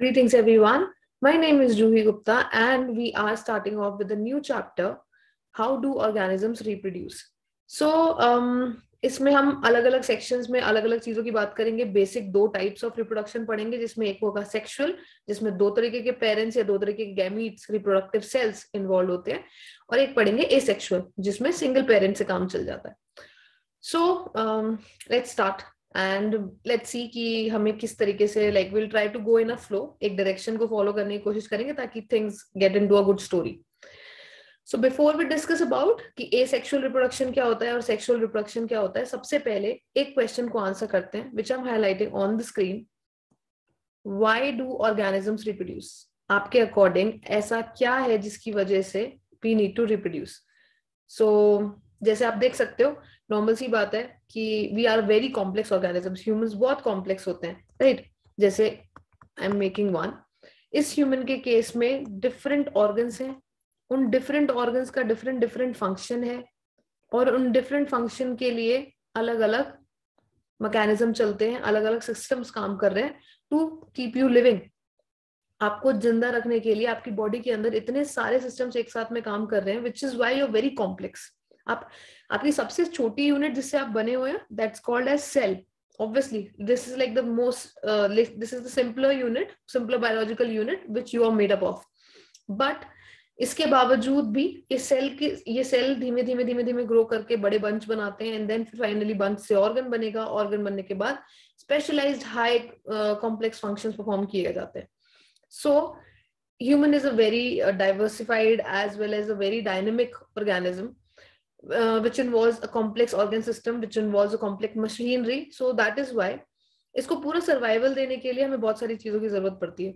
Greetings, everyone. My name is Juhi Gupta, and we are starting off with a new chapter How do organisms reproduce? So, um, इसमें हम अलग अलग sections में अलग अलग चीज़ों की बात करेंगे बेसिक दो टाइप्स ऑफ़ रिप्रोडक्शन पढ़ेंगे जिसमें एक होगा सेक्सुअल जिसमें दो तरीके के पेरेंट्स या दो तरीके के गैमीट्स रिप्रोडक्टिव सेल्स इन्वॉल्व होते हैं और एक पढ़ेंगे एसेक्सुअल जिसमें सिंगल पेरेंट से काम चल जाता है so let's start and let's see कि हमें किस तरीके से like will try to go in a flow एक डायरेक्शन को फॉलो करने की कोशिश करेंगे ताकि things get in to a good story so before we discuss about कि ए सेक्शुअल रिप्रोडक्शन क्या होता है और सेक्शुअल रिप्रोडक्शन क्या होता है, सबसे पहले एक क्वेश्चन को आंसर करते हैं which M highlighting on the screen why do organisms reproduce आपके अकॉर्डिंग ऐसा क्या है जिसकी वजह से we need to reproduce so जैसे आप देख सकते हो नॉर्मल सी बात है कि we are very complex organisms humans बहुत कॉम्प्लेक्स होते हैं राइट right? जैसे आई एम मेकिंग वन इस ह्यूमन के केस में डिफरेंट ऑर्गन्स हैं, उन डिफरेंट ऑर्गन्स का डिफरेंट डिफरेंट फ़ंक्शन है, और उन डिफरेंट फ़ंक्शन के लिए अलग अलग मैकेनिज्म चलते हैं अलग अलग सिस्टम्स काम कर रहे हैं टू कीप यू लिविंग आपको ज़िंदा रखने के लिए आपकी बॉडी के अंदर इतने सारे सिस्टम्स एक साथ में काम कर रहे हैं which is why you very complex आप, आपकी सबसे छोटी यूनिट जिससे आप बने हुए हैं that's called as cell obviously this is like the most this is the simpler unit simpler biological unit which you are made up of but इसके बावजूद भी ये सेल के, ये सेल धीमे धीमे धीमे धीमे ग्रो करके बड़े बंच बनाते हैं एंड देन फाइनली बंच से ऑर्गन बनेगा। ऑर्गन बनने के बाद specialise high complex function perform किए जाते हैं। So human is a very diversified as well as a very dynamic organism uh, which involves a complex organ system which involves a complex machinery. So that is why इसको पूरा survival देने के लिए हमें बहुत सारी चीज़ों की ज़रूरत पड़ती है।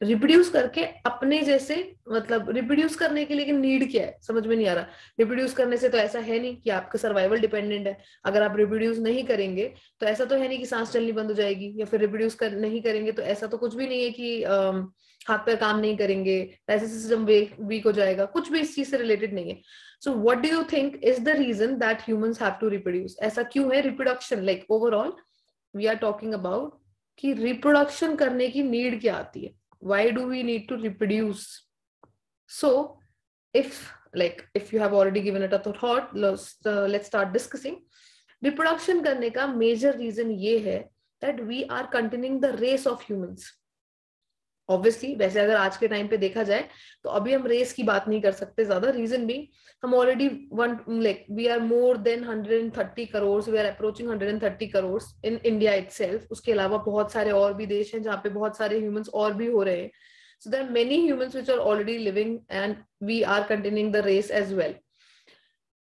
रिप्रोड्यूस करके अपने जैसे मतलब रिप्रोड्यूस करने के लिए नीड क्या है समझ में नहीं आ रहा। रिप्रोड्यूस करने से तो ऐसा है नहीं कि आपका सर्वाइवल डिपेंडेंट है। अगर आप रिप्रोड्यूस नहीं करेंगे तो ऐसा तो है नहीं कि सांस चलनी बंद हो जाएगी या फिर रिप्रोड्यूस कर नहीं करेंगे तो ऐसा तो कुछ भी नहीं है कि हाथ पर काम नहीं करेंगे, पैसे सिस्टम वीक हो जाएगा, कुछ भी इस चीज़ से रिलेटेड नहीं है। So what do you think is the reason that human reproduce ऐसा क्यों है reproduction like overall we are talking about कि रिप्रोडक्शन करने की नीड क्या आती है? Why do we need to reproduce so if like if you have already given it a thought start discussing reproduction करने का मेजर रीजन ये है that we are continuing the race of humans obviously वैसे अगर आज के time पे देखा जाए तो अभी हम रेस की बात नहीं कर सकते ज़्यादा। रीजन भी हम already one like we are more than hundred and thirty crores we are approaching hundred and in India it उसके अलावा बहुत सारे और भी देश हैं जहाँ पे बहुत सारे ह्यूमन्स और भी हो रहे हैं। So there many humans which are already living and we are continuing the race as well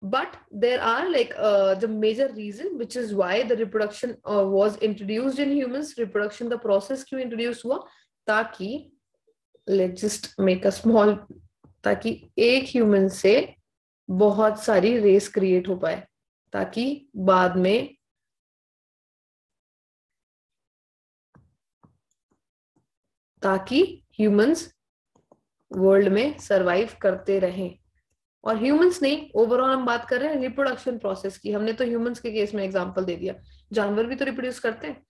but there are like the major reason which is why the reproduction was introduced in humans reproduction the process क्यों introduce हुआ? ताकि let just make a small ताकि एक human से बहुत सारी race create हो पाए, ताकि बाद में ताकि ह्यूमंस वर्ल्ड में सरवाइव करते रहें। और ह्यूमंस नहीं ओवरऑल हम बात कर रहे हैं रिप्रोडक्शन प्रोसेस की। हमने तो ह्यूमंस के केस में एग्जांपल दे दिया। जानवर भी तो रिप्रोड्यूस करते हैं।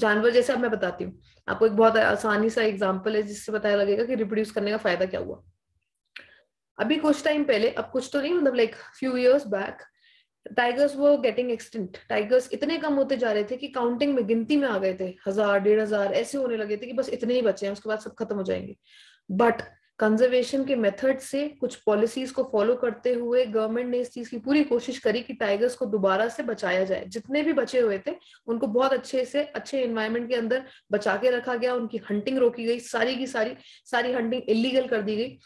जानवर जैसे अब मैं बताती हूँ। आपको एक बहुत आसानी सा एग्ज़ाम्पल है जिससे पता लगेगा कि रिप्रोड्यूस करने का फ़ायदा क्या हुआ। अभी कुछ टाइम पहले, अब कुछ तो नहीं मतलब like few years back tigers वो गेटिंग एक्सटेंट टाइगर्स इतने कम होते जा रहे थे कि काउंटिंग में, गिनती में आ गए थे। हज़ार, डेढ़ हज़ार, ऐसे होने लगे थे कि बस इतने ही बचे हैं, उसके बाद सब खत्म हो जाएँगे। बट कंजर्वेशन के मेथड से कुछ पॉलिसीज़ को फॉलो करते हुए गवर्नमेंट ने इस चीज़ की पूरी कोशिश करी कि टाइगर्स को दोबारा से बचाया जाए। जितने भी बचे हुए थे, उनको बहुत अच्छे से, अच्छे एनवायरमेंट के अंदर बचा के रखा गया। उनकी हंटिंग रोकी गई। सारी की सारी सारी हंटिंग इलीगल कर दी गई।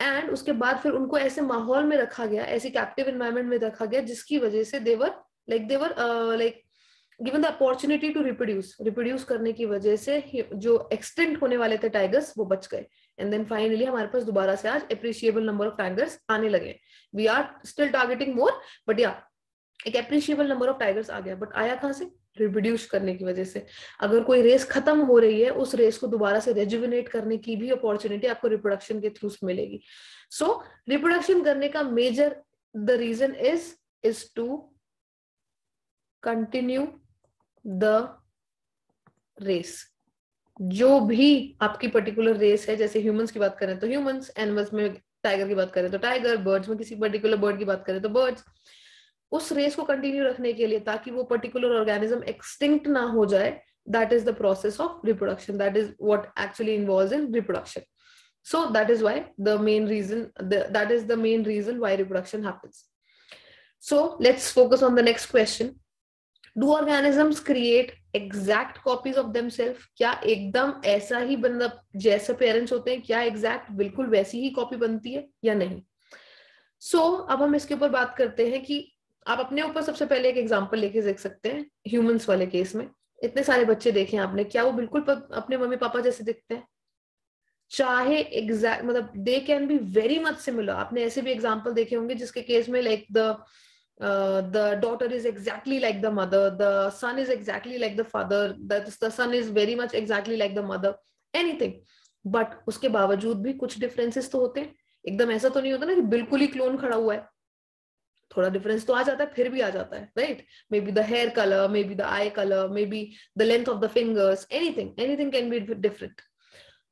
एंड उसके बाद फिर उनको ऐसे माहौल में रखा गया, ऐसे कैप्टिव एनवायरमेंट में रखा गया, जिसकी वजह से they were like they were like given the opportunity to reproduce reproduce करने की वजह से जो एक्सटेंट होने वाले थे टाइगर्स वो बच गए। एंड देन फाइनली हमारे पास दोबारा से आज अप्रिशिएबल नंबर ऑफ़ टाइगर्स आने लगे we are still targeting more but या एक अप्रिशिएबल नंबर ऑफ़ टाइगर्स आ गया बट आया कहाँ से? रिप्रोड्यूस करने की वजह से। अगर कोई रेस खत्म हो रही है उस रेस को दोबारा से रेजुविनेट करने की भी अपॉर्चुनिटी आपको रिप्रोडक्शन के थ्रू मिलेगी। सो so, रिप्रोडक्शन करने का major the reason is is to continue the race जो भी आपकी पर्टिकुलर रेस है जैसे ह्यूमंस की बात करें तो ह्यूमंस एनिमल्स में टाइगर की बात करें तो टाइगर बर्ड्स में किसी पर्टिकुलर बर्ड की बात करें तो बर्ड्स उस रेस को कंटिन्यू रखने के लिए ताकि वो पर्टिकुलर ऑर्गेनिज्म एक्सटिंक्ट ना हो जाए that is the process of reproduction that is what actually involve in reproduction so that is why the main reason the, that is the main reason why reproduction happens. So let's focus on the next question. Do organisms create exact copies of themselves? क्या एकदम ऐसा ही बंदा जैसे parents होते हैं क्या exact बिल्कुल वैसी ही कॉपी बनती है या नहीं? सो so, अब हम इसके ऊपर बात करते हैं कि आप अपने ऊपर सबसे पहले एक एग्ज़ाम्पल लेके देख सकते हैं ह्यूमंस वाले केस में। इतने सारे बच्चे देखे हैं आपने क्या वो बिल्कुल अपने मम्मी पापा जैसे दिखते हैं? चाहे एग्जैक्ट मतलब they can be very much similar आपने ऐसे भी एग्ज़ाम्पल देखे होंगे जिसके केस में like the the daughter is exactly like the mother the son is exactly like the father the son is very much exactly like the mother anything but उसके बावजूद भी कुछ डिफरेंसेस तो होते हैं। एकदम ऐसा तो नहीं होता ना कि बिल्कुल ही क्लोन खड़ा हुआ है। थोड़ा डिफरेंस तो आ जाता है फिर भी आ जाता है right may be the hair colour may be the eye colour may be the length of the fingers anything anything can be different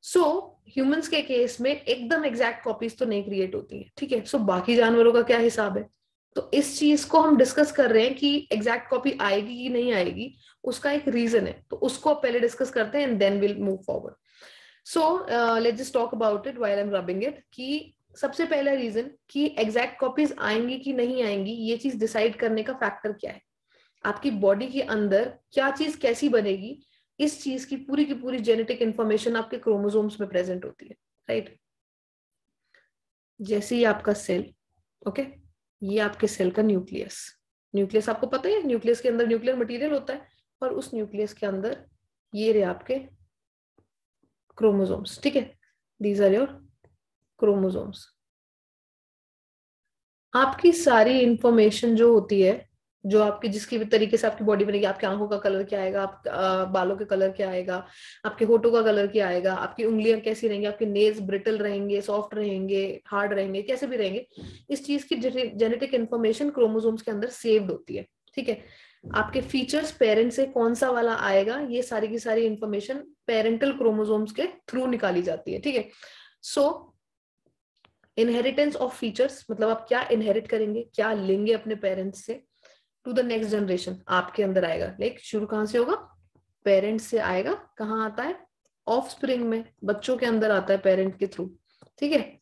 so humans के केस में एकदम एग्जैक्ट कॉपीज तो नहीं क्रिएट होती है ठीक है? सो so, बाकी जानवरों का क्या हिसाब है? तो इस चीज़ को हम डिस्कस कर रहे हैं कि एग्जैक्ट कॉपी आएगी कि नहीं आएगी, उसका एक रीजन है। तो उसको पहले डिस्कस करते हैं and then will move forward so let just talk about it while am rubbing it कि सबसे पहला रीजन कि एग्जैक्ट कॉपीज आएँगी कि नहीं आएँगी, ये चीज़ डिसाइड करने का फैक्टर क्या है? आपकी बॉडी के अंदर क्या चीज़ कैसी बनेगी? इस चीज़ की पूरी की पूरी जेनेटिक इंफॉर्मेशन आपके क्रोमोसोम्स में प्रेजेंट होती है राइट right? जैसे ही आपका सेल ओके ये आपके सेल का न्यूक्लियस। न्यूक्लियस आपको पता है न्यूक्लियस के अंदर न्यूक्लियर मटेरियल होता है और उस न्यूक्लियस के अंदर ये रहे आपके क्रोमोजोम्स ठीक है? दीज आर योर क्रोमोजोम्स आपकी सारी इंफॉर्मेशन जो होती है जो आपकी जिसकी भी तरीके से आपकी बॉडी बनेगी, आपके आँखों का कलर क्या आएगा, आप बालों के कलर क्या आएगा, आपके होठों का कलर क्या आएगा, आपकी उंगलियाँ कैसी रहेंगी, आपके नेल्स ब्रिटल रहेंगे सॉफ्ट रहेंगे हार्ड रहेंगे, कैसे भी रहेंगे, इस चीज़ की जेनेटिक इन्फॉर्मेशन क्रोमोजोम्स के अंदर सेव्ड होती है, ठीक है? आपके फीचर्स पेरेंट से कौन सा वाला आएगा, ये सारी की सारी इंफॉर्मेशन पेरेंटल क्रोमोजोम्स के थ्रू निकाली जाती है, ठीक है? सो इनहेरिटेंस ऑफ़ फीचर्स मतलब आप क्या इनहेरिट करेंगे, क्या लेंगे अपने पेरेंट्स से टू द नेक्स्ट जनरेशन आपके अंदर आएगा। लाइक शुरू कहाँ से होगा? पेरेंट्स से आएगा। कहाँ आता है? ऑफ़ स्प्रिंग में, बच्चों के अंदर आता है पेरेंट के थ्रू ठीक है?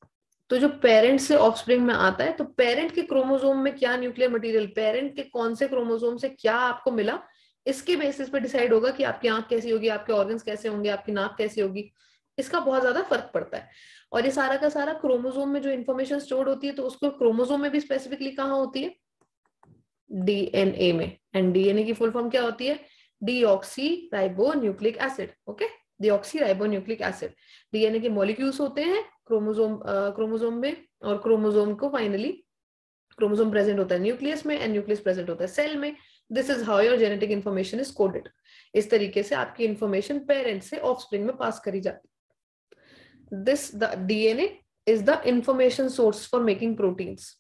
तो जो पेरेंट से ऑफ़ स्प्रिंग में आता है तो पेरेंट के क्रोमोजोम में क्या न्यूक्लियर मटेरियल पेरेंट के कौन से क्रोमोजोम से क्या आपको मिला, इसके बेसिस पे डिसाइड होगा कि आपकी आँख कैसी होगी, आपके ऑर्गन्स कैसे होंगे, आपकी नाक कैसी होगी। इसका बहुत ज़्यादा फ़र्क पड़ता है। और ये सारा का सारा क्रोमोजोम में जो इन्फॉर्मेशन स्टोर होती है तो उसको क्रोमोजोम में भी स्पेसिफिकली कहाँ होती है? डीएनए में। एंड डीएनए की फुल फॉर्म क्या होती है? Deoxy ribo nucleic acid okay deoxy ribo nucleic acid DNA के मॉलिक्यूल्स होते हैं क्रोमोजोम क्रोमोजोम में और क्रोमोजोम को फाइनली क्रोमोजोम प्रेजेंट होता है न्यूक्लियस में एंड न्यूक्लियस प्रेजेंट होता है सेल में। This is how your genetic information is coded इस तरीके से आपकी इन्फॉर्मेशन पेरेंट से ऑफ़ स्प्रिंग में पास करी जाती the DNA is the information source for making proteins.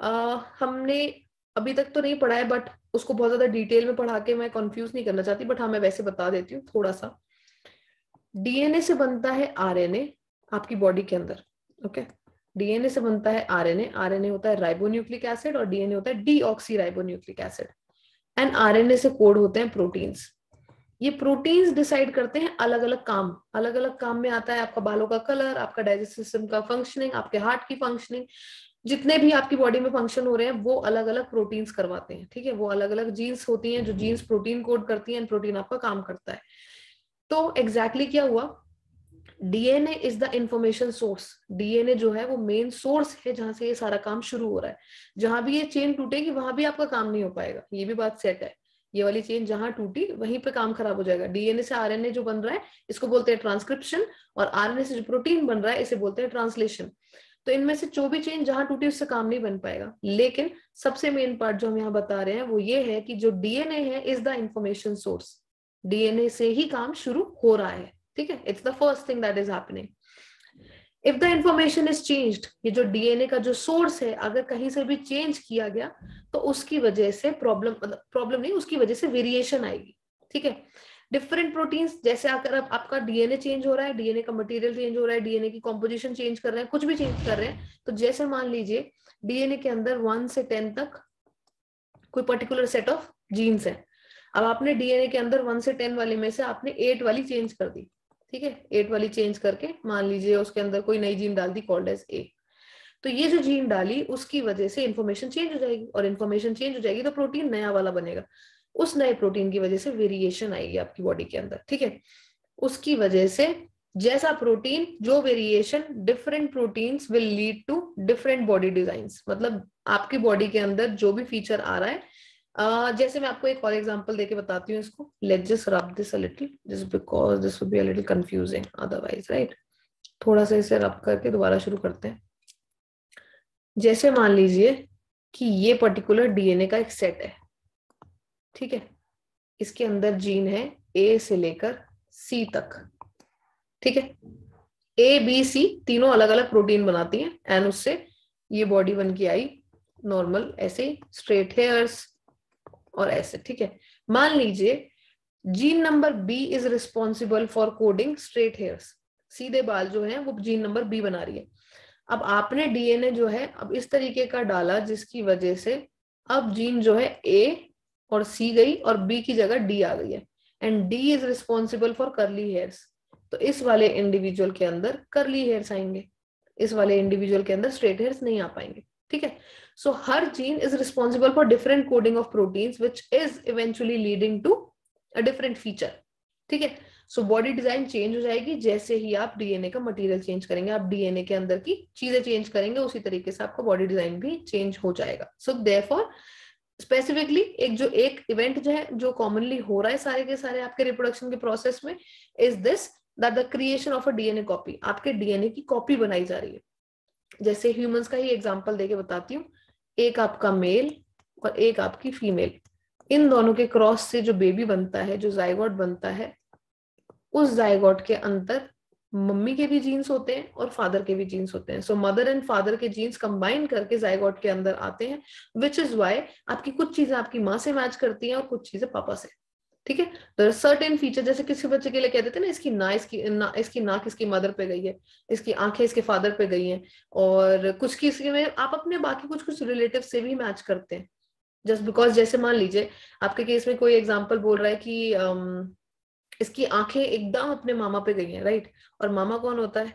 Uh, हमने अभी तक तो नहीं पढ़ा है बट उसको बहुत ज़्यादा डिटेल में पढ़ा के मैं कंफ्यूज नहीं करना चाहती बट हाँ मैं वैसे बता देती हूँ थोड़ा सा डीएनए से बनता है आरएनए आपकी बॉडी के अंदर ओके डीएनए से बनता है आरएनए आरएनए होता है राइबोन्यूक्लिक एसिड और डीएनए होता है deoxy ribonucleic acid and RNA से कोड होते हैं प्रोटीन्स ये प्रोटीन्स डिसाइड करते हैं अलग अलग काम अलग अलग काम में आता है, आपका बालों का कलर आपका डाइजेस्टिव सिस्टम का फंक्शनिंग आपके हार्ट की फंक्शनिंग जितने भी आपकी बॉडी में फ़ंक्शन हो रहे हैं, वो अलग अलग प्रोटीन्स करवाते हैं, ठीक है? वो अलग अलग जीन्स होती हैं, जो जीन्स प्रोटीन कोड करती हैं प्रोटीन आपका काम करता है। तो एग्जैक्टली exactly क्या हुआ? DNA is the information source DNA जो है, वो मेन सोर्स है जहाँ से ये सारा काम शुरू हो रहा है। जहाँ भी ये चेन टूटेगी, वहाँ भी आपका काम नहीं हो पाएगा। ये भी बात सेट है। ये वाली चेन जहाँ टूटी, वहीं पे काम खराब हो जाएगा। डीएनए से आरएनए जो बन रहा है, इसको बोलते हैं ट्रांसक्रिप्शन और आरएनए से जो प्रोटीन बन रहा है, इसे बोलते हैं ट्रांसलेशन तो इनमें से जो भी चेन जहाँ टूटी उससे काम नहीं बन पाएगा। लेकिन सबसे मेन पार्ट जो हम यहाँ बता रहे हैं वो ये है कि जो डीएनए है is the information source DNA से ही काम शुरू हो रहा है, ठीक है? It's the first thing that is happening if the information is changed ये जो डीएनए का जो सोर्स है, अगर कहीं से भी चेंज किया गया तो उसकी वजह से प्रॉब्लम प्रॉब्लम नहीं, उसकी वजह से वेरिएशन आएगी, ठीक है? डिफरेंट प्रोटीन्स जैसे अगर आप, आपका डीएनए चेंज हो रहा है डीएनए का मटेरियल चेंज हो रहा है डीएनए की कॉम्पोजिशन चेंज कर रहे हैं कुछ भी चेंज कर रहे हैं तो जैसे मान लीजिए डीएनए के अंदर वन से टेन तक कोई पर्टिकुलर सेट ऑफ़ जीन्स है। अब आपने डीएनए के अंदर वन से टेन वाले में से आपने एट वाली चेंज कर दी ठीक है? एट वाली चेंज करके मान लीजिए उसके अंदर कोई नई जीन डाल दी कॉल्ड एज ए तो ये जो जीन डाली उसकी वजह से इन्फॉर्मेशन चेंज हो जाएगी और इन्फॉर्मेशन चेंज हो जाएगी तो प्रोटीन नया वाला बनेगा। उस नए प्रोटीन की वजह से वेरिएशन आएगी आपकी बॉडी के अंदर ठीक है? उसकी वजह से जैसा प्रोटीन जो variation different proteins will lead to different body design मतलब आपकी बॉडी के अंदर जो भी फीचर आ रहा है uh, जैसे मैं आपको एक और एग्जांपल देके बताती हूँ इसको। Let just rub this a little just because this be a little confusing otherwise right थोड़ा सा इसे रब करके दोबारा शुरू करते हैं। जैसे मान लीजिए कि ये पर्टिकुलर डीएनए का एक सेट है। ठीक है? इसके अंदर जीन है ए से लेकर सी तक। ठीक है? ए बी सी तीनों अलग अलग प्रोटीन बनाती हैं एंड उससे ये बॉडी बन के आई नॉर्मल ऐसे स्ट्रेट हेयर्स और ऐसे, ठीक है? मान लीजिए gene number B is responsible for coding straight hairs सीधे बाल जो है, वो जीन नंबर बी बना रही है। अब आपने डीएनए जो है, अब इस तरीके का डाला जिसकी वजह से अब जीन जो है ए और सी गई और बी की जगह डी आ गई है। And D is responsible for curly hairs तो इस वाले इंडिविजुअल के अंदर करली हेयर्स आएँगे। इस वाले इंडिविजुअल के अंदर स्ट्रेट हेयर्स नहीं आ पाएँगे। ठीक है? So her gene is responsible for different coding of proteins which is eventually leading to a different feature ठीक है? सो बॉडी डिज़ाइन चेंज हो जाएगी, जैसे ही आप डीएनए का मटेरियल चेंज करेंगे, आप डीएनए के अंदर की चीज़ें चेंज करेंगे, उसी तरीके से आपका बॉडी डिज़ाइन भी चेंज हो जाएगा। सो देयरफॉर स्पेसिफिकली एक जो एक इवेंट जो है, जो कॉमनली हो रहा है सारे के सारे आपके रिप्रोडक्शन के प्रोसेस में is this that the creation of a DNA copy आपके डीएनए की कॉपी बनाई जा रही है। जैसे ह्यूमंस का ही एग्जांपल देके बताती हूँ। एक आपका मेल और एक आपकी फीमेल इन दोनों के क्रॉस से जो बेबी बनता है, जो जाइगोट बनता है, उस जायगॉट के अंदर मम्मी के भी जीन्स होते हैं और फादर के भी जीन्स होते हैं। सो मदर एंड फादर के जीन्स कंबाइन करके जायगॉट के अंदर आते हैं विच इज़ वाई आपकी कुछ चीज़ें आपकी माँ से मैच करती हैं और कुछ चीज़ें पापा से। ठीक है? तो सर्टेन फीचर जैसे किसी बच्चे के लिए कहते थे ना इसकी ना इसकी ना इसकी नाक इसकी मदर पे गई है इसकी आँखें इसके फादर पे गई हैं और कुछ किसी में आप अपने बाकी कुछ कुछ रिलेटिव से भी मैच करते हैं। जस्ट बिकॉज़ जैसे मान लीजिए आपके केस में कोई एग्ज़ाम्पल बोल रहा है कि um, इसकी आँखें एकदम अपने मामा पे गई हैं राइट और मामा कौन होता है?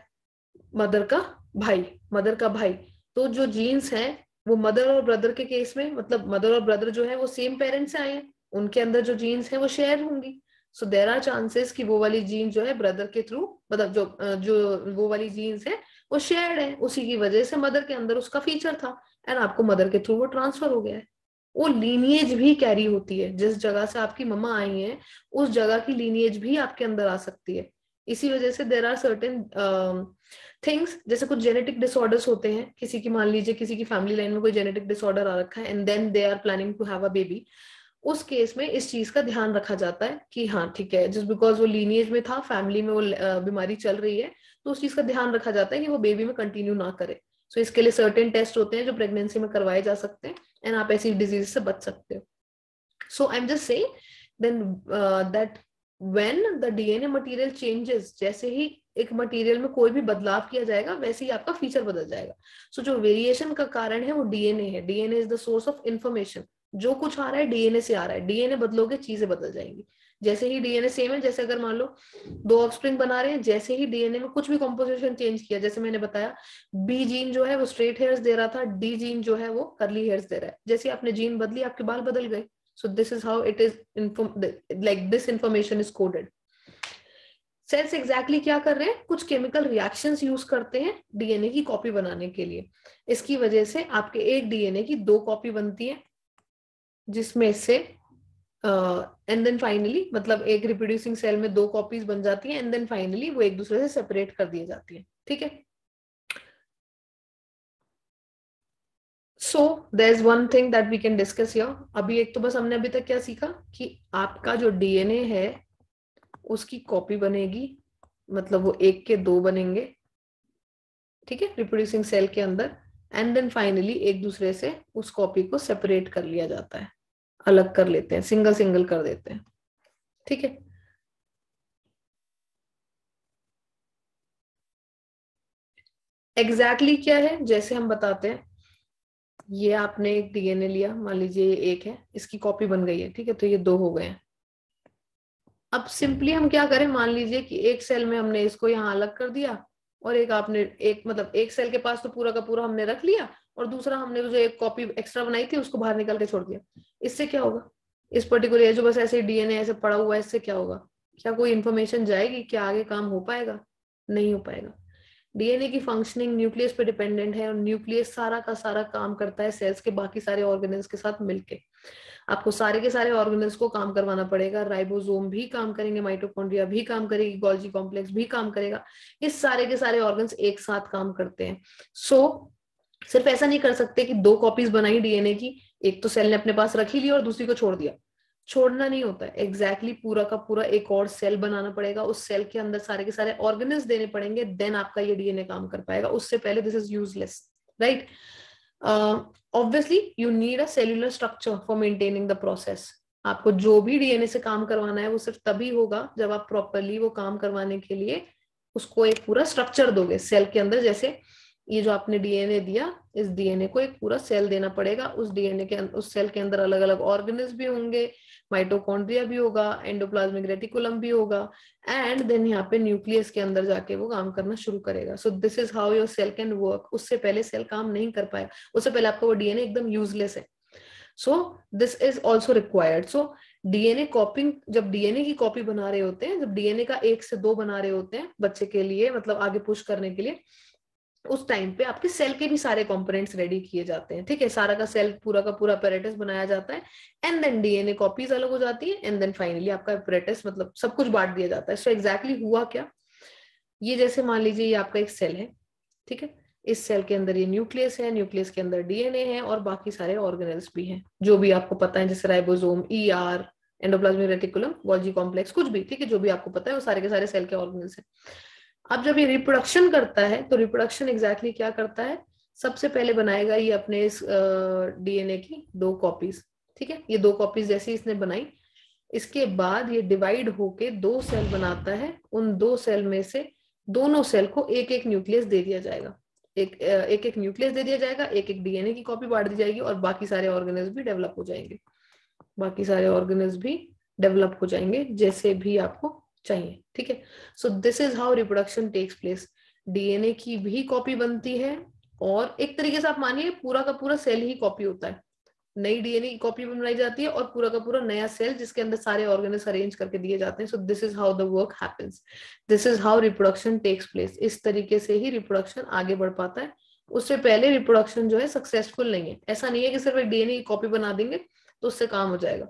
मदर का भाई, मदर का भाई। तो जो जीन्स है, वो मदर और ब्रदर के केस में मतलब मदर और ब्रदर जो है, वो सेम पेरेंट्स से आए हैं। उनके अंदर जो जीन्स है, वो शेयर होंगी। सो देर आर चांसेस कि वो वाली जीन्स जो है ब्रदर के थ्रू मतलब जो जो वो वाली जीन्स है, वो शेयर्ड है। उसी की वजह से मदर के अंदर उसका फीचर था। एंड आपको मदर के थ्रू वो ट्रांसफ़र हो गया है। वो लीनिएज भी कैरी होती है। जिस जगह से आपकी मम्मा आई है उस जगह की लीनिएज भी आपके अंदर आ सकती है। इसी वजह से देर आर सर्टेन थिंग्स जैसे कुछ जेनेटिक डिसऑर्डर्स होते हैं किसी की मान लीजिए किसी की फैमिली लाइन में कोई जेनेटिक डिसऑर्डर आ रखा है and then they are planning to have a baby उस केस में इस चीज़ का ध्यान रखा जाता है कि हाँ ठीक है जस्ट बिकॉज़ वो लीनिएज में था फैमिली में वो बीमारी चल रही है तो उस चीज़ का ध्यान रखा जाता है कि वो बेबी में कंटिन्यू ना करे। सो so, इसके लिए सर्टेन टेस्ट होते हैं जो प्रेगनेंसी में करवाए जा सकते हैं। एंड आप ऐसी डिज़ीज़ से बच सकते हो। So I am just say then that when the DNA material changes जैसे ही एक मटेरियल में कोई भी बदलाव किया जाएगा वैसे ही आपका फीचर बदल जाएगा। सो so, जो वेरिएशन का कारण है वो डीएनए है। DNA is the source of information जो कुछ आ रहा है डीएनए से आ रहा है। डीएनए बदलोगे चीज़ें बदल जाएँगी। जैसे ही डीएनए सेम है, जैसे अगर मान लो दो ऑफस्प्रिंग बना रहे हैं, जैसे ही डीएनए में कुछ भी कॉम्पोजिशन चेंज किया, जैसे मैंने बताया बी जीन जो है वो स्ट्रेट हेयर्स दे रहा था डी जीन जो है वो करली हेयर्स दे रहा है। जैसे आपने जीन बदली, आपके बाल बदल गए। So this is how it is like this information is coded cells exactly क्या कर रहे हैं? कुछ केमिकल रिएक्शंस यूज़ करते हैं डीएनए की कॉपी बनाने के लिए। इसकी वजह से आपके एक डीएनए की दो कॉपी बनती है, जिसमें से एंड देन फाइनली मतलब एक रिप्रोड्यूसिंग सेल में दो कॉपीज बन जाती हैं एंड देन फाइनली वो एक दूसरे से सेपरेट कर दी जाती है, ठीक है? So there is one thing that we can discuss your अभी एक तो बस हमने अभी तक क्या सीखा? कि आपका जो डीएनए है, उसकी कॉपी बनेगी मतलब वो एक के दो बनेंगे, ठीक है? रिप्रोड्यूसिंग सेल के अंदर एंड देन फाइनली एक दूसरे से उस कॉपी को सेपरेट कर लिया जाता है। अलग कर लेते हैं सिंगल सिंगल कर देते हैं। ठीक है? एग्जैक्टली exactly क्या है? जैसे हम बताते हैं, ये आपने एक डीएनए लिया, मान लीजिए ये एक है, इसकी कॉपी बन गई है, ठीक है? तो ये दो हो गए हैं। अब सिंपली हम क्या करें? मान लीजिए कि एक सेल में हमने इसको यहाँ अलग कर दिया और एक आपने, एक मतलब एक सेल के पास तो पूरा का पूरा हमने रख लिया और दूसरा हमने जो एक कॉपी एक्स्ट्रा बनाई थी उसको बाहर निकाल के छोड़ दिया। इससे क्या होगा? इस पर्टिकुलर जो बस ऐसे डीएनए ऐसे पड़ा हुआ है इससे क्या होगा? क्या कोई इन्फॉर्मेशन जाएगी क्या आगे काम हो पाएगा? नहीं हो पाएगा। डीएनए की फंक्शनिंग न्यूक्लियस पे डिपेंडेंट है और न्यूक्लियस सारा का सारा काम करता है सेल्स के बाकी सारे ऑर्गेनिल्स के साथ मिलके। आपको सारे के सारे ऑर्गेनिल्स को काम करवाना पड़ेगा। राइबोसोम भी काम करेंगे माइटोकॉन्ड्रिया भी काम करेगी गोल्जी कॉम्प्लेक्स भी काम करेगा। इस सारे के सारे ऑर्गन्स एक साथ काम करते हैं। सो so, सिर्फ़ ऐसा नहीं कर सकते कि दो कॉपीज बनाई डीएनए की, एक तो सेल ने अपने पास रखी ली और दूसरी को छोड़ दिया। छोड़ना नहीं होता। है एग्जैक्टली exactly पूरा का पूरा एक और सेल बनाना पड़ेगा। उस सेल के अंदर सारे के सारे ऑर्गेनिल्स देने पड़ेंगे देन आपका ये डीएनए काम कर पाएगा। उससे पहले this is useless right obviously you need a cellular structure for maintaining the process आपको जो भी डीएनए से काम करवाना है, वो सिर्फ़ तभी होगा जब आप प्रॉपरली वो काम करवाने के लिए उसको एक पूरा स्ट्रक्चर दोगे सेल के अंदर। जैसे ये जो आपने डीएनए दिया, इस डीएनए को एक पूरा सेल देना पड़ेगा। उस डीएनए के उस सेल के अंदर अलग अलग ऑर्गेनिज भी होंगे माइटोकॉन्ड्रिया भी होगा एंडोप्लाज्मिक रेटिकुलम भी होगा एंड देन यहाँ पे न्यूक्लियस के अंदर जाके वो काम करना शुरू करेगा। So this is how your cell can work उससे पहले सेल काम नहीं कर पाएगा। उससे पहले आपका वो डीएनए एकदम यूजलेस है। So this is also required so DNA copying जब डीएनए की कॉपी बना रहे होते हैं, जब डीएनए का एक से दो बना रहे होते हैं, बच्चे के लिए मतलब आगे पुश करने के लिए उस टाइम पे आपके सेल के भी सारे कंपोनेंट्स रेडी किए जाते हैं, ठीक है? सारा का सेल पूरा का पूरा अपरेटस बनाया जाता है एंड देन डीएनए कॉपीज अलग हो जाती है एंड देन फाइनली आपका अपरेटस मतलब सब कुछ बांट दिया जाता है। सो so एग्जैक्टली exactly हुआ क्या? ये जैसे मान लीजिए ये आपका एक सेल है, ठीक है? इस सेल के अंदर ये न्यूक्लियस है न्यूक्लियस के अंदर डीएनए है, और बाकी सारे ऑर्गेनल्स भी हैं, जो भी आपको पता है, जैसे ribosome E R endoplasmic reticulum Golgi complex कुछ भी, ठीक है? जो भी आपको पता है, वो सारे के सारे सेल के ऑर्गेनल्स हैं। अब जब ये रिप्रोडक्शन करता है तो रिप्रोडक्शन एग्जैक्टली exactly क्या करता है? सबसे पहले बनाएगा ये अपने इस डीएनए की दो कॉपीज ठीक है? ये दो कॉपीज जैसी इसने बनाई, इसके बाद ये डिवाइड होके दो सेल बनाता है, उन दो सेल में से दोनों सेल को एक एक न्यूक्लियस दे दिया जाएगा। एक एक एक न्यूक्लियस दे दिया जाएगा एक एक डीएनए की कॉपी बांट दी जाएगी और बाकी सारे ऑर्गेनिज भी डेवलप हो जाएँगे। बाकी सारे ऑर्गेनिज भी डेवलप हो जाएँगे, जैसे भी आपको चाहिए, ठीक है? So this is how reproduction takes place DNA की भी कॉपी बनती है और एक तरीके से आप मानिए, पूरा का पूरा सेल ही कॉपी होता है। नई डीएनए की कॉपी बनाई जाती है और पूरा का पूरा नया सेल जिसके अंदर सारे ऑर्गेनिज अरेंज करके दिए जाते हैं। So this is how the work happens this is how reproduction takes place इस तरीके से ही रिप्रोडक्शन आगे बढ़ पाता है। उससे पहले रिप्रोडक्शन जो है सक्सेसफुल नहीं है। ऐसा नहीं है कि सिर्फ़ एक डीएनए की कॉपी बना देंगे तो उससे काम हो जाएगा।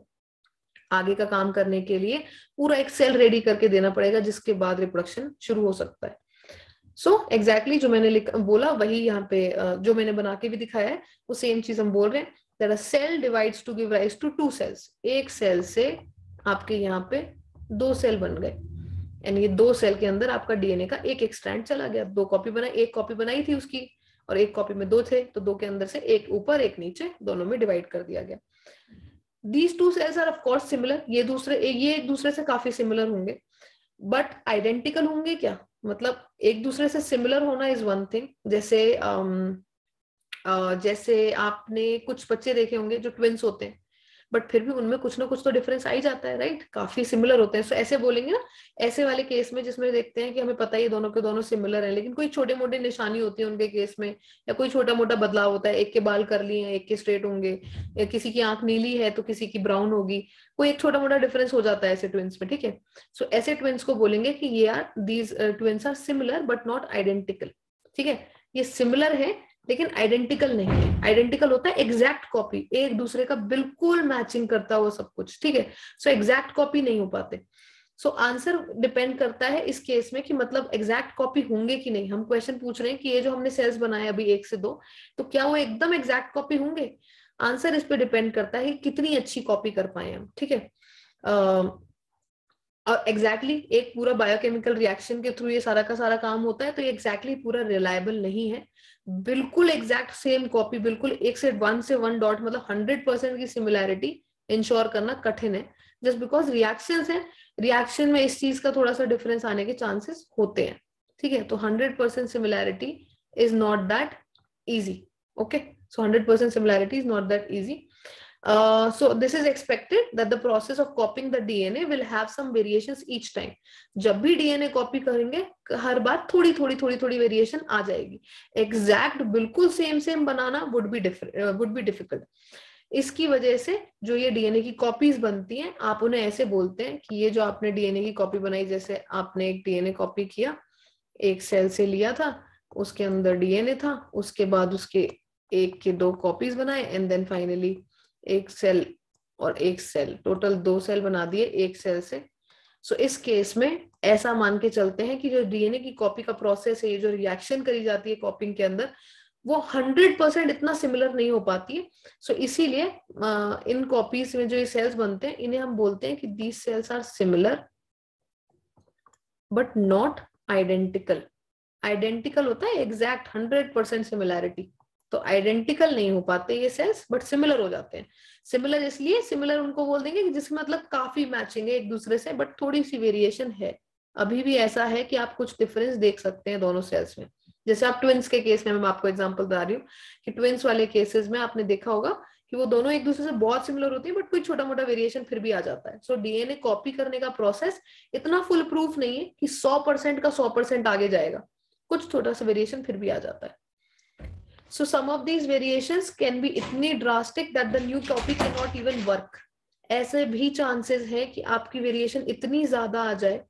आगे का काम करने के लिए पूरा एक सेल रेडी करके देना पड़ेगा जिसके बाद रिप्रोडक्शन शुरू हो सकता है। सो so, एग्जैक्टली exactly जो मैंने बोला वही यहाँ पे जो मैंने बना के भी दिखाया है वो सेम चीज़ हम बोल रहे हैं। Cell divides to give rise to two cells एक सेल से आपके यहाँ पे दो सेल बन गए। एंड ये दो सेल के अंदर आपका डीएनए का एक एक स्ट्रैंड चला गया। दो कॉपी बनाई एक कॉपी बनाई थी उसकी और एक कॉपी में दो थे तो दो के अंदर से एक ऊपर एक नीचे दोनों में डिवाइड कर दिया गया। These two cells are of course similar ये दूसरे ये एक दूसरे से काफ़ी सिमिलर होंगे। बट आइडेंटिकल होंगे क्या? मतलब एक दूसरे से सिमिलर होना इज़ वन थिंग जैसे um, uh, जैसे आपने कुछ बच्चे देखे होंगे जो ट्विंस होते हैं। बट फिर भी उनमें कुछ ना कुछ तो डिफरेंस आ ही जाता है राइट काफ़ी सिमिलर होते हैं। सो so, ऐसे बोलेंगे ना ऐसे वाले केस में जिसमें देखते हैं कि हमें पता है दोनों के दोनों सिमिलर हैं लेकिन कोई छोटे मोटे निशानी होती है उनके केस में या कोई छोटा मोटा बदलाव होता है एक के बाल कर लिए एक के स्ट्रेट होंगे या किसी की आँख नीली है तो किसी की ब्राउन होगी कोई एक छोटा मोटा डिफरेंस हो जाता है ऐसे ट्विंस में ठीक है? सो ऐसे ट्विंस को बोलेंगे कि ये are these twins are similar but not identical ठीक है? ये सिमिलर है लेकिन आइडेंटिकल नहीं है। आइडेंटिकल होता है एग्जैक्ट कॉपी एक दूसरे का बिल्कुल मैचिंग करता हुआ सब कुछ, ठीक है? सो एग्जैक्ट कॉपी नहीं हो पाते। सो आंसर डिपेंड करता है इस केस में कि मतलब एग्जैक्ट कॉपी होंगे कि नहीं। हम क्वेश्चन पूछ रहे हैं कि ये जो हमने सेल्स बनाए अभी एक से दो तो क्या वो एकदम एग्जैक्ट कॉपी होंगे? आंसर इस पे डिपेंड करता है कितनी अच्छी कॉपी कर पाए हम, ठीक है? और एग्जैक्टली exactly एक पूरा बायोकेमिकल रिएक्शन के थ्रू ये सारा का सारा काम होता है तो ये एग्जैक्टली exactly पूरा रिलायबल नहीं है। बिल्कुल एग्जैक्ट सेम कॉपी बिल्कुल एक से वन से वन डॉट मतलब हंड्रेड परसेंट की सिमिलैरिटी इंश्योर करना कठिन है जस्ट बिकॉज़ रिएक्शन है रिएक्शन में इस चीज़ का थोड़ा सा डिफरेंस आने के चांसेस होते हैं ठीक है तो hundred percent similarity is not that easy. Okay, so 100% similarity is not that easy. Uh, so this is expected that the process of copying the DNA will have some variations each time. जब भी DNA copy करेंगे हर बार थोड़ी थोड़ी थोड़ी थोड़ी variation आ जाएगी exact बिल्कुल same same banana would be would be difficult इसकी वजह से जो ये डीएनए की कॉपीज बनती हैं आप उन्हें ऐसे बोलते हैं कि ये जो आपने डीएनए की कॉपी बनाई जैसे आपने एक डीएनए कॉपी किया एक सेल से लिया था उसके अंदर डीएनए था उसके बाद उसके एक के दो कॉपीज बनाए एंड देन फाइनली एक सेल और एक सेल टोटल दो सेल बना दिए एक सेल से। सो so, इस केस में ऐसा मान के चलते हैं कि जो डीएनए की कॉपी का प्रोसेस है जो रिएक्शन करी जाती है कॉपिंग के अंदर वो हंड्रेड परसेंट इतना सिमिलर नहीं हो पाती है। सो so, इसीलिए इन कॉपीज में जो ये सेल्स बनते हैं इन्हें हम बोलते हैं कि these cells are similar but not identical identical होता है एग्जैक्ट हंड्रेड परसेंट सिमिलैरिटी तो आइडेंटिकल नहीं हो पाते ये सेल्स बट सिमिलर हो जाते हैं। सिमिलर इसलिए सिमिलर उनको बोल देंगे जिसमें मतलब काफ़ी मैचिंग है एक दूसरे से बट थोड़ी सी वेरिएशन है। अभी भी ऐसा है कि आप कुछ डिफरेंस देख सकते हैं दोनों सेल्स में। जैसे आप ट्विंस के केस में, मैं आपको एग्जांपल बता रही हूँ कि ट्विंस वाले केसेस में आपने देखा होगा कि वो दोनों एक दूसरे से बहुत सिमिलर होती है बट कोई छोटा मोटा वेरिएशन फिर भी आ जाता है। सो डीएनए कॉपी करने का प्रोसेस इतना फुल प्रूफ नहीं है कि सौ परसेंट का सौ परसेंट आगे जाएगा। कुछ छोटा सा वेरिएशन फिर भी आ जाता है। So some of these variations can be इतनी drastic that the new copy cannot even work. ऐसे भी चांसेस है कि आपकी वेरिएशन इतनी ज़्यादा आ जाए।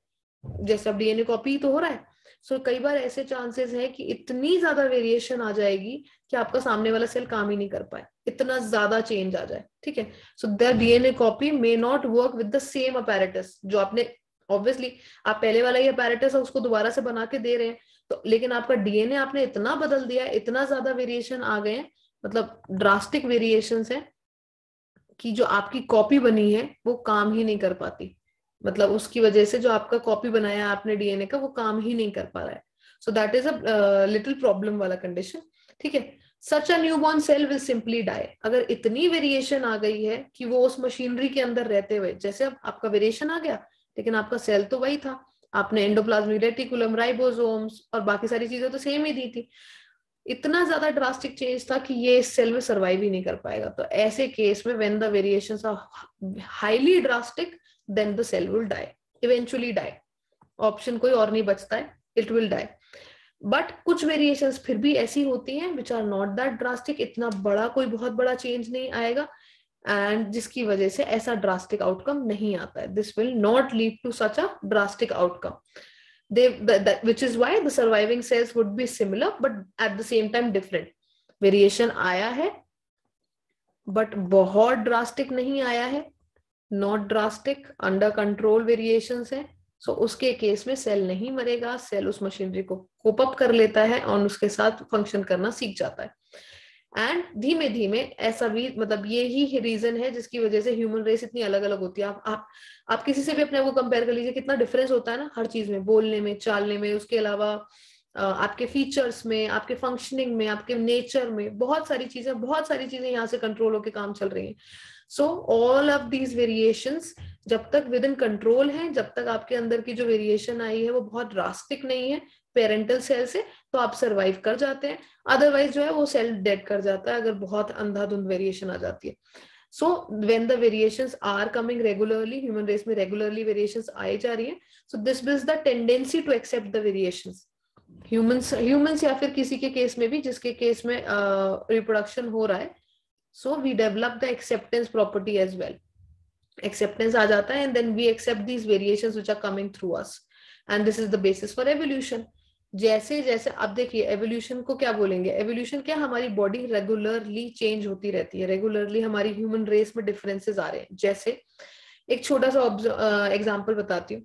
जैसे अब डीएनए कॉपी तो हो रहा है। सो so, कई बार ऐसे चांसेस है कि इतनी ज़्यादा वेरिएशन आ जाएगी कि आपका सामने वाला सेल काम ही नहीं कर पाए। इतना ज़्यादा चेंज आ जाए। ठीक है? So the DNA copy may not work with the same apparatus जो आपने ऑब्वियसली आप पहले वाला ही अपैरेटस है उसको दोबारा से बना के दे रहे हैं। तो लेकिन आपका डीएनए आपने इतना बदल दिया इतना ज़्यादा वेरिएशन आ गए मतलब ड्रास्टिक वेरिएशन है कि जो आपकी कॉपी बनी है, वो काम ही नहीं कर पाती। मतलब उसकी वजह से जो आपका कॉपी बनाया आपने डीएनए का, वो काम ही नहीं कर पा रहा है। So that is a little problem वाला कंडीशन ठीक है? Such a newborn cell will simply die अगर इतनी वेरिएशन आ गई है कि वो उस मशीनरी के अंदर रहते हुए, जैसे अब आपका वेरिएशन आ गया, लेकिन आपका सेल तो वही था। आपने एंडोप्लाज्मिक रेटिकुलम राइबोसोम्स और बाकी सारी चीज़ें तो सेम ही दी थी। इतना ज़्यादा ड्रास्टिक चेंज था कि ये इस सेल में सर्वाइव ही नहीं कर पाएगा। तो ऐसे केस में when the variations are highly drastic then the cell will die eventually die option कोई और नहीं बचता है इट विल डाई बट कुछ वेरिएशंस फिर भी ऐसी होती हैं which are not that drastic इतना बड़ा कोई बहुत बड़ा चेंज नहीं आएगा। एंड जिसकी वजह से ऐसा ड्रास्टिक आउटकम नहीं आता है। This will not lead to such a drastic outcome the, which is why the surviving cells would be similar but at the same time different variation आया है बट बहुत ड्रास्टिक नहीं आया है। Not drastic under control variation है। So so उसके case में cell नहीं मरेगा। सेल उस मशीनरी को कोप अप कर लेता है और उसके साथ फ़ंक्शन करना सीख जाता है। एंड धीमे धीमे ऐसा भी मतलब ये ही रीजन है जिसकी वजह से ह्यूमन रेस इतनी अलग अलग होती है। आप आप आप किसी से भी अपने आप को कंपेयर कर लीजिए, कितना डिफरेंस होता है ना हर चीज़ में, बोलने में, चालने में, उसके अलावा आपके फीचर्स में, आपके फंक्शनिंग में, आपके नेचर में, बहुत सारी चीज़ें, बहुत सारी चीज़ें यहाँ से कंट्रोल होकर काम चल रही है। So all of these variation जब तक विद इन कंट्रोल है, जब तक आपके अंदर की जो वेरिएशन आई है, वो बहुत ड्रास्टिक नहीं है। पेरेंटल सेल से तो आप सरवाइव कर जाते हैं। अदरवाइज़ जो है वो सेल डेड कर जाता है अगर बहुत अंधाधुंध वेरिएशन आ जाती है। So when the variation are coming regularly human race में रेगुलरली वेरिएशन आए जा रही है so this is the tendency to accept the variation humans humans या फिर किसी के केस में भी जिसके केस में रिप्रोडक्शन uh, हो रहा है so we develop the acceptance property as well acceptance आ जाता है and then we accept these variation which are coming through us and this is the basis for evolution जैसे जैसे, अब देखिए एवोल्यूशन को क्या बोलेंगे? एवोल्यूशन क्या? हमारी बॉडी रेगुलरली चेंज होती रहती है। रेगुलरली हमारी ह्यूमन रेस में डिफरेंसेस आ रहे हैं। जैसे, एक छोटा सा एग्ज़ाम्पल बताती हूँ।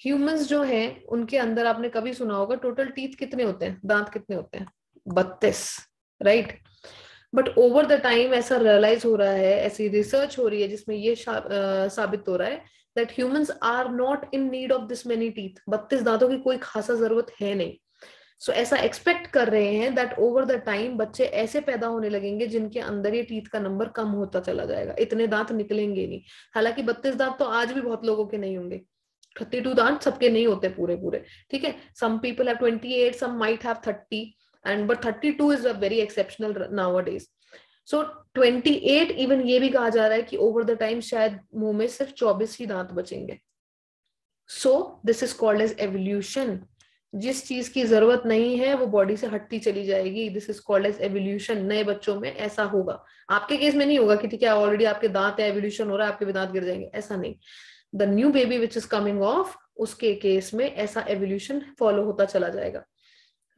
ह्यूमंस जो है, उनके अंदर आपने कभी सुना होगा टोटल टीथ कितने होते हैं? दांत कितने होते हैं? बत्तीस right but over the time ऐसा रियलाइज़ हो रहा है, ऐसी रिसर्च हो रही है जिसमें ये साबित हो रहा है that humans are not in need of this many teeth बत्तीस दांतों की कोई खासा ज़रूरत है नहीं। सो so, ऐसा एक्सपेक्ट कर रहे हैं दैट ओवर द टाइम बच्चे ऐसे पैदा होने लगेंगे जिनके अंदर ये टीथ का नंबर कम होता चला जाएगा। इतने दांत निकलेंगे नहीं। हालाँकि बत्तीस दांत तो आज भी बहुत लोगों के नहीं होंगे। थर्टी टू दांत सबके नहीं होते पूरे पूरे ठीक है? Some people have twenty eight some might have thirty and but 32 is a very exceptional nowadays so twenty eight even ये भी कहा जा रहा है कि ओवर द टाइम शायद मुँह में सिर्फ़ चौबीस ही दांत बचेंगे। So this is called as evolution जिस चीज़ की ज़रूरत नहीं है, वो बॉडी से हटती चली जाएगी। This is called as evolution नए बच्चों में ऐसा होगा। आपके केस में नहीं होगा कि ठीक है ऑलरेडी आपके दांत है एवोल्यूशन हो रहा है, आपके भी दांत गिर जाएँगे। ऐसा नहीं। The new baby which is coming off उसके केस में ऐसा एवोल्यूशन फॉलो होता चला जाएगा।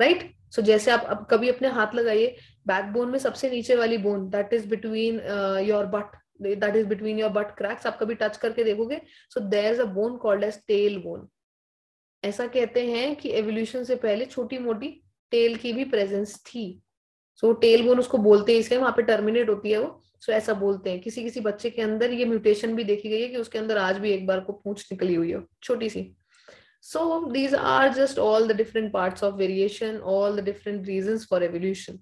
Right right? सो so, जैसे आप अब कभी अपने हाथ लगाइए बैकबोन में सबसे नीचे वाली bone that is between your butt that is between your butt cracks आप कभी टच करके देखोगे so there is a bone called as tail bone ऐसा कहते हैं कि एवोल्यूशन से पहले छोटी मोटी टेल की भी प्रेजेंस थी. सो टेल बोन उसको बोलते हैं इसलिए वहाँ पे टर्मिनेट होती है वो. सो so, ऐसा बोलते हैं। किसी किसी बच्चे के अंदर ये म्यूटेशन भी देखी गई है कि उसके अंदर आज भी एक बार को पूछ निकली हुई हो छोटी सी। So these are just all the different parts of variation, all the different reasons for evolution.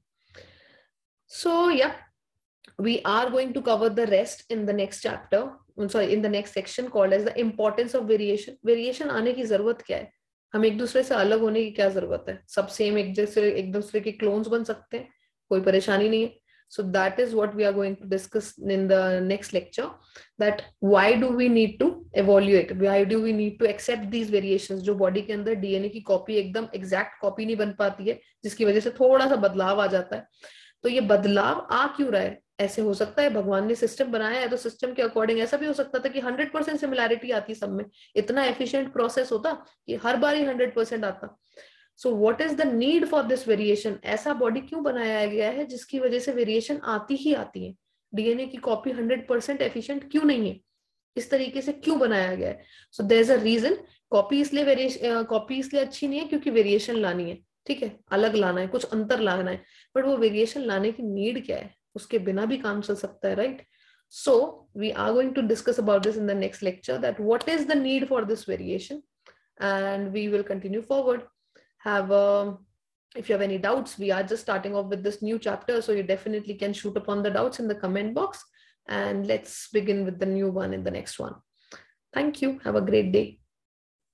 So yeah, we are going to cover the rest in the next chapter. I'm sorry, in the next section called as the importance of variation. Variation आने की जरूरत क्या है हम एक दूसरे से अलग होने की क्या जरूरत है सब सेम एक दूसरे एक दूसरे के क्लोन्स बन सकते हैं कोई परेशानी नहीं है so that is what we are going to discuss in the next lecture that why do we need to evaluate. Why do we need to accept these variations? जो बॉडी के अंदर डीएनए की कॉपी एकदम exact copy नहीं बन पाती है, जिसकी वजह से थोड़ा सा बदलाव आ जाता है। तो ये बदलाव आ क्यों रहा है? ऐसे हो सकता है भगवान ने सिस्टम बनाया है तो सिस्टम के अकॉर्डिंग ऐसा भी हो सकता था कि हंड्रेड परसेंट सिमिलैरिटी आती सब में। इतना एफिशिएंट प्रोसेस होता कि हर बार ही हंड्रेड परसेंट आता। So what is the need for this variation ऐसा बॉडी क्यों बनाया गया है जिसकी वजह से वेरिएशन आती ही आती है? डीएनए की कॉपी हंड्रेड परसेंट एफिशियंट क्यों नहीं है? इस तरीके से क्यों बनाया गया है? So there is a reason copy इसलिए कॉपी इसलिए अच्छी नहीं है क्योंकि वेरिएशन लानी है ठीक है? अलग लाना है कुछ अंतर लाना है बट वो वेरिएशन लाने की नीड क्या है? उसके बिना भी काम चल सकता है right so we are going to discuss about this in the next lecture that what is the need for this variation and we will continue forward um, if you have any doubts we are just starting off with this new chapter so you definitely can shoot upon the doubts in the comment box. And let's begin with the new one in the next one. Thank you. Have a great day